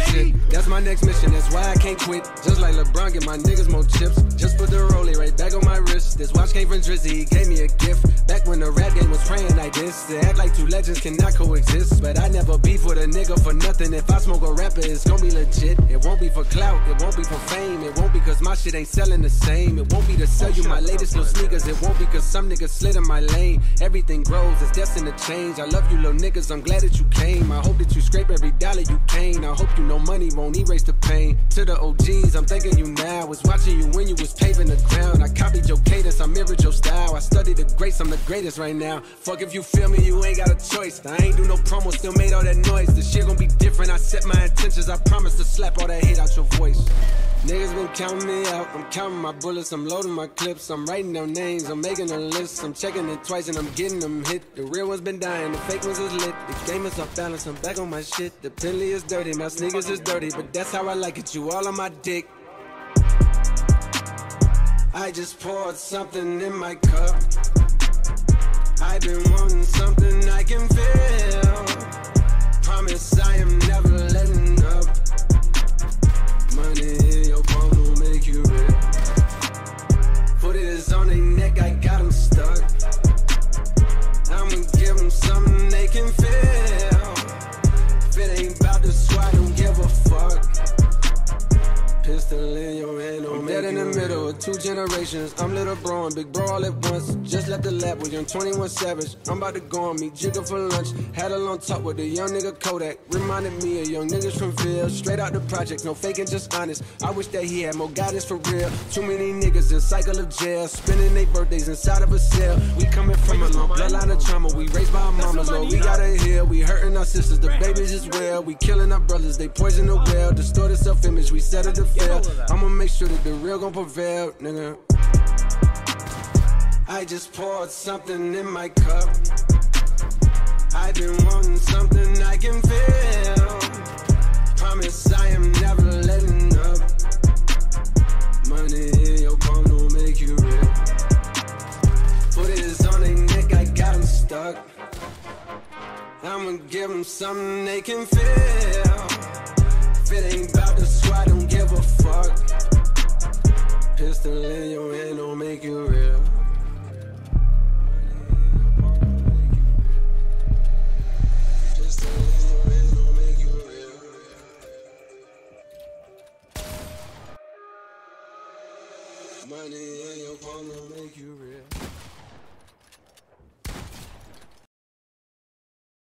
shit? That's my next mission, that's why I can't quit. Just like LeBron, get my niggas more chips. Just put the rollie right back on my wrist. This watch came from Drizzy, he gave me a gift. Back when the game was praying like this. To act like two legends cannot coexist. But I never beef with a nigga for nothing. If I smoke a rapper, it's gonna be legit. It won't be for clout, it won't be for fame. It won't be cause my shit ain't selling the same. It won't be to sell you my latest little sneakers. It won't be cause some niggas slid in my lane. Everything grows, it's destined to change. I love you little niggas, I'm glad that you came. I hope that you scrape every dollar you came. I hope you know money won't erase the pain. To the OGs, I'm thanking you now. Was watching you when you was paving the ground. I I mirrored your style. I studied the greats, I'm the greatest right now. Fuck if you feel me, you ain't got a choice. I ain't do no promo, still made all that noise. The shit gon' be different. I set my intentions, I promise to slap all that hate out your voice. Niggas been counting me out. I'm counting my bullets, I'm loading my clips. I'm writing down names, I'm making a list. I'm checking it twice and I'm getting them hit. The real ones been dying, the fake ones is lit. The game is off balance, I'm back on my shit. The Bentley is dirty, my sneakers is dirty, but that's how I like it. You all on my dick. I just poured something in my cup. I've been wanting something I can feel. Promise I am never in your hand, don't dead in the middle of two generations. I'm little bro and big bro all at once. Just left the lab with young 21 Savage. I'm about to go on me jigger for lunch. Had a long talk with a young nigga Kodak. Reminded me of young niggas from Ville. Straight out the project, no faking, just honest. I wish that he had more guidance for real. Too many niggas in cycle of jail. Spending their birthdays inside of a cell. We coming from a long bloodline of trauma. We raised by our mamas, Lord. We gotta heal. We hurting our sisters, the babies as well. We killing our brothers, they poison the well. Distorted self image, we set it to fail. I'ma make sure that the real gon' prevail, nigga. I just poured something in my cup. I've been wanting something I can feel. Promise I am never letting up. Money in your palm don't make you real. Foot is on their neck, I got them stuck. I'ma give them something they can feel. If it ain't about the Pistol in your hand don't make you real. Money in your palm don't make you real.